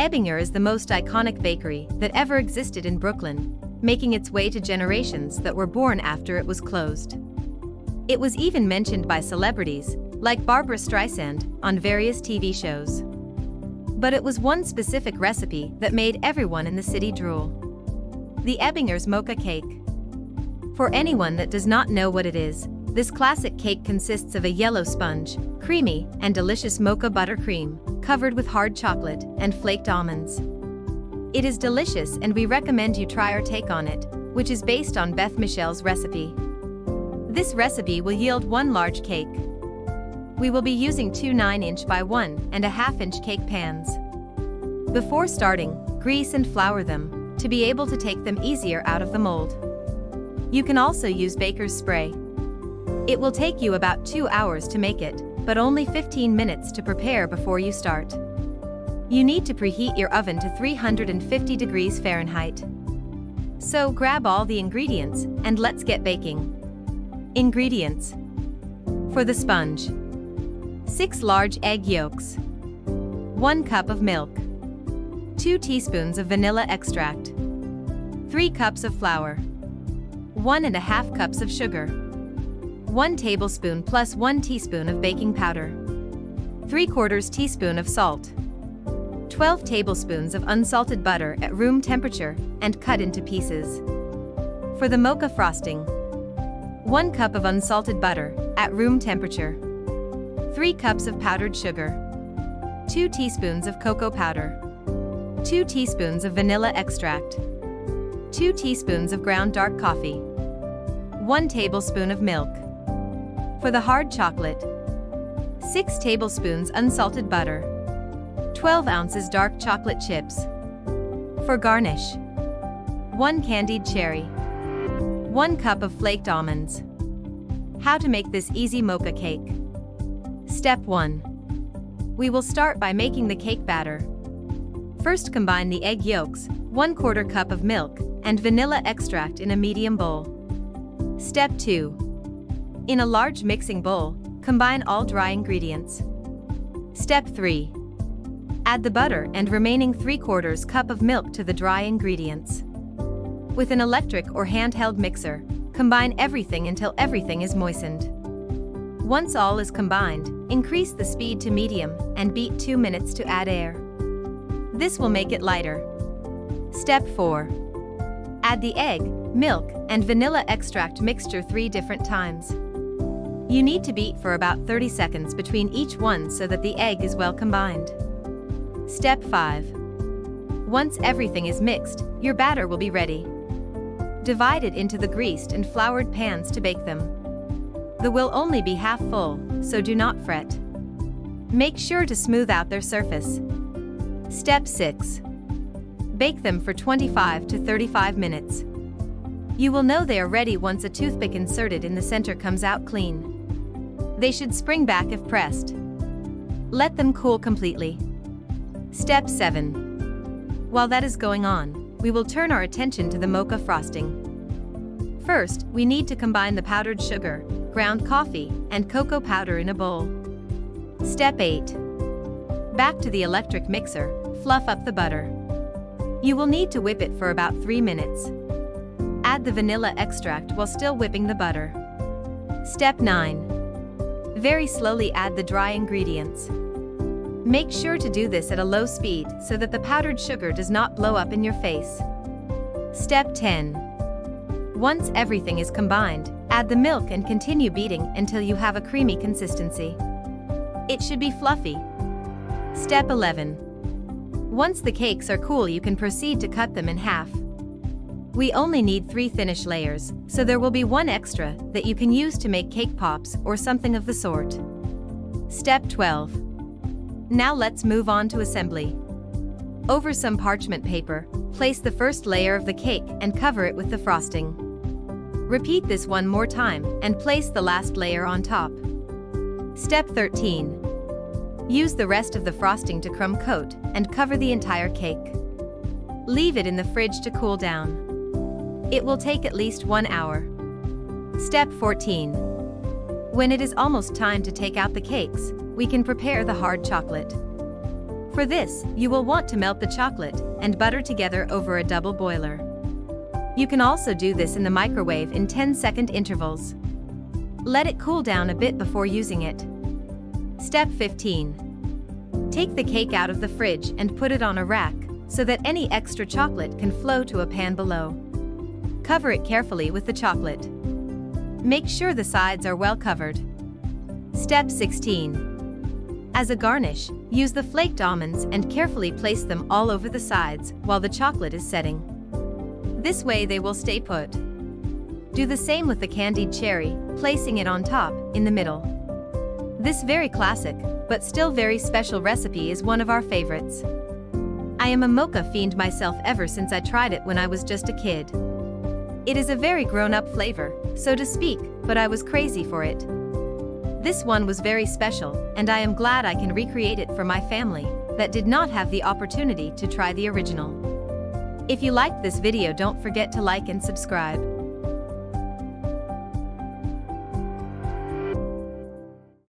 Ebinger is the most iconic bakery that ever existed in Brooklyn, making its way to generations that were born after it was closed. It was even mentioned by celebrities, like Barbra Streisand, on various TV shows. But it was one specific recipe that made everyone in the city drool. The Ebinger's Mocha Cake. For anyone that does not know what it is, this classic cake consists of a yellow sponge, creamy and delicious mocha buttercream, covered with hard chocolate and flaked almonds. It is delicious and we recommend you try our take on it, which is based on Beth Michelle's recipe. This recipe will yield one large cake. We will be using two 9-inch by 1 and a half-inch cake pans. Before starting, grease and flour them, to be able to take them easier out of the mold. You can also use baker's spray. It will take you about 2 hours to make it, but only 15 minutes to prepare before you start. You need to preheat your oven to 350 degrees Fahrenheit. So grab all the ingredients and let's get baking. Ingredients. For the sponge. 6 large egg yolks. 1 cup of milk. 2 teaspoons of vanilla extract. 3 cups of flour. 1 and a half cups of sugar 1 tablespoon plus 1 teaspoon of baking powder 3 quarters teaspoon of salt 12 tablespoons of unsalted butter at room temperature and cut into pieces. For the mocha frosting, 1 cup of unsalted butter, at room temperature. 3 cups of powdered sugar. 2 teaspoons of cocoa powder. 2 teaspoons of vanilla extract. 2 teaspoons of ground dark coffee. 1 tablespoon of milk. For the hard chocolate, 6 tablespoons unsalted butter. 12 ounces dark chocolate chips. For garnish, 1 candied cherry. 1 cup of flaked almonds. How to make this easy mocha cake. Step 1. We will start by making the cake batter. First combine the egg yolks, 1 quarter cup of milk, and vanilla extract in a medium bowl. Step 2. In a large mixing bowl, combine all dry ingredients. Step 3. Add the butter and remaining 3 quarters cup of milk to the dry ingredients. With an electric or handheld mixer, combine everything until everything is moistened. Once all is combined, increase the speed to medium and beat 2 minutes to add air. This will make it lighter. Step 4. Add the egg, milk, and vanilla extract mixture 3 different times. You need to beat for about 30 seconds between each one so that the egg is well combined. Step 5. Once everything is mixed, your batter will be ready. Divide it into the greased and floured pans to bake them. The will only be half full, so do not fret. Make sure to smooth out their surface. Step 6. Bake them for 25 to 35 minutes. You will know they are ready once a toothpick inserted in the center comes out clean. They should spring back if pressed. Let them cool completely. Step 7. While that is going on, we will turn our attention to the mocha frosting. First, we need to combine the powdered sugar, ground coffee, and cocoa powder in a bowl. Step 8. Back to the electric mixer, fluff up the butter. You will need to whip it for about 3 minutes. Add the vanilla extract while still whipping the butter. Step 9. Very slowly add the dry ingredients. Make sure to do this at a low speed so that the powdered sugar does not blow up in your face. Step 10. Once everything is combined, add the milk and continue beating until you have a creamy consistency. It should be fluffy. Step 11. Once the cakes are cool you can proceed to cut them in half. We only need three finish layers, so there will be one extra that you can use to make cake pops or something of the sort. Step 12. Now let's move on to assembly. Over some parchment paper, place the first layer of the cake and cover it with the frosting. Repeat this one more time and place the last layer on top. Step 13. Use the rest of the frosting to crumb coat and cover the entire cake. Leave it in the fridge to cool down. It will take at least one hour. Step 14. When it is almost time to take out the cakes, we can prepare the hard chocolate. For this, you will want to melt the chocolate and butter together over a double boiler. You can also do this in the microwave in 10 second intervals. Let it cool down a bit before using it. Step 15. Take the cake out of the fridge and put it on a rack so that any extra chocolate can flow to a pan below. Cover it carefully with the chocolate. Make sure the sides are well covered. Step 16. As a garnish, use the flaked almonds and carefully place them all over the sides while the chocolate is setting. This way they will stay put. Do the same with the candied cherry, placing it on top, in the middle. This very classic, but still very special recipe is one of our favorites. I am a mocha fiend myself ever since I tried it when I was just a kid. It is a very grown-up flavor, so to speak, but I was crazy for it. This one was very special, and I am glad I can recreate it for my family that did not have the opportunity to try the original. If you liked this video don't forget to like and subscribe.